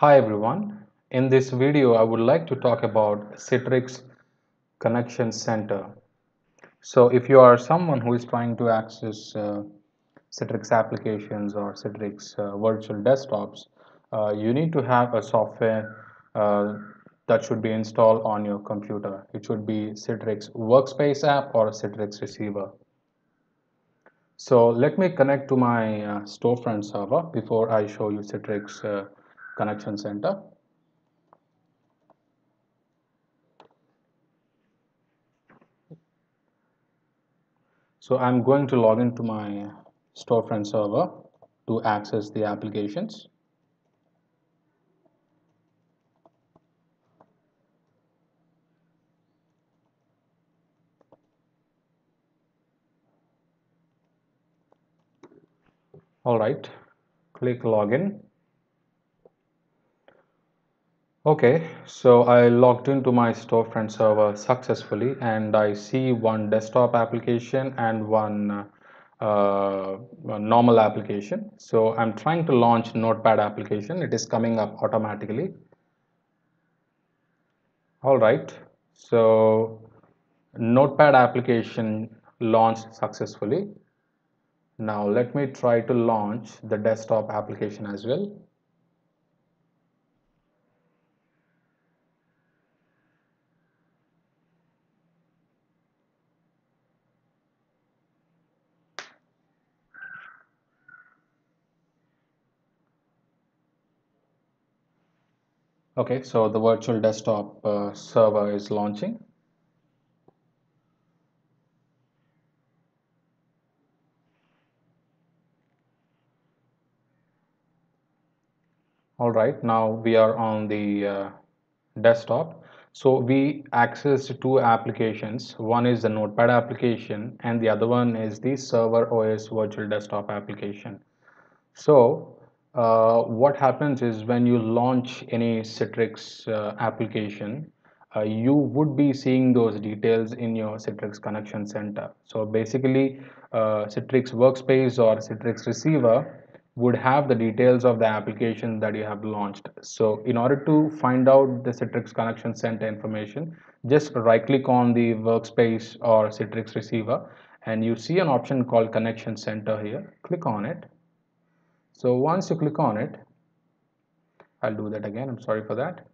Hi everyone. In this video, I would like to talk about Citrix Connection Center. So if you are someone who is trying to access uh, Citrix applications or Citrix uh, virtual desktops, uh, you need to have a software uh, that should be installed on your computer. It should be Citrix Workspace app or Citrix Receiver. So let me connect to my uh, storefront server before I show you Citrix uh, Connection Center. So I'm going to log into my storefront server to access the applications. All right, click login. Okay, so I logged into my storefront server successfully and I see one desktop application and one uh, normal application. So I'm trying to launch notepad application. It is coming up automatically. All right, so notepad application launched successfully. Now let me try to launch the desktop application as well. Okay, so the virtual desktop uh, server is launching. All right, now we are on the uh, desktop. So we access two applications. One is the Notepad application and the other one is the Server OS virtual desktop application. So uh, what happens is when you launch any Citrix uh, application, uh, you would be seeing those details in your Citrix Connection Center. So basically, uh, Citrix Workspace or Citrix Receiver would have the details of the application that you have launched. So in order to find out the Citrix Connection Center information, just right click on the workspace or Citrix receiver and you see an option called Connection Center here. Click on it. So once you click on it, I'll do that again. I'm sorry for that.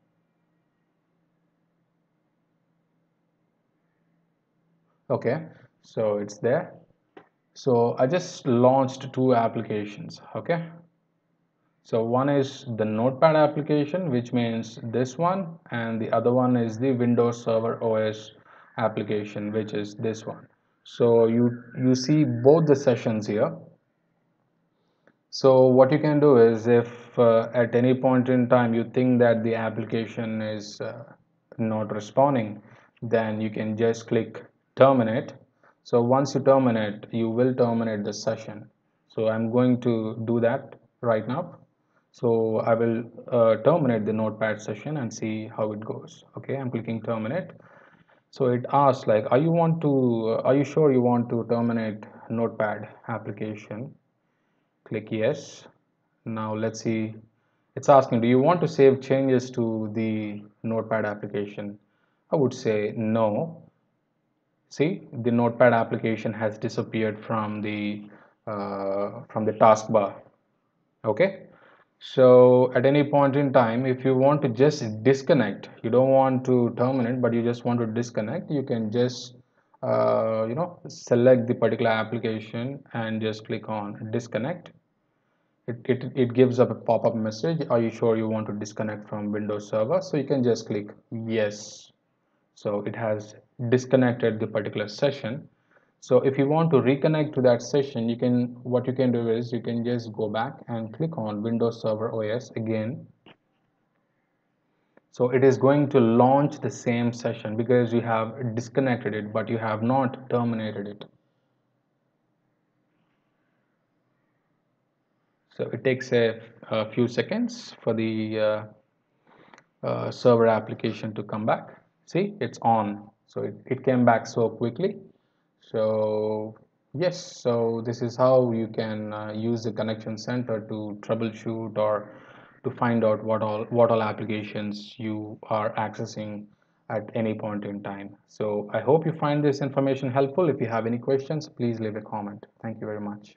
Okay, so it's there. So I just launched two applications. Okay. So one is the notepad application which means this one and the other one is the Windows Server OS application which is this one. So you you see both the sessions here so what you can do is if uh, at any point in time you think that the application is uh, not responding then you can just click terminate. So once you terminate you will terminate the session. So I'm going to do that right now. So I will uh, terminate the notepad session and see how it goes. Okay I'm clicking terminate. So it asks like are you want to uh, are you sure you want to terminate notepad application click yes. Now let's see. It's asking do you want to save changes to the notepad application? I would say no. See the notepad application has disappeared from the uh, from the taskbar. Okay? So at any point in time if you want to just disconnect you don't want to terminate but you just want to disconnect you can just uh, you know select the particular application and just click on disconnect it, it, it gives up a pop-up message. Are you sure you want to disconnect from windows server? So you can just click yes. So it has disconnected the particular session. So if you want to reconnect to that session you can what you can do is you can just go back and click on Windows Server OS again. So it is going to launch the same session because you have disconnected it but you have not terminated it so it takes a, a few seconds for the uh, uh, server application to come back see it's on so it, it came back so quickly so yes so this is how you can uh, use the connection center to troubleshoot or to find out what all what all applications you are accessing at any point in time. So I hope you find this information helpful. If you have any questions, please leave a comment. Thank you very much.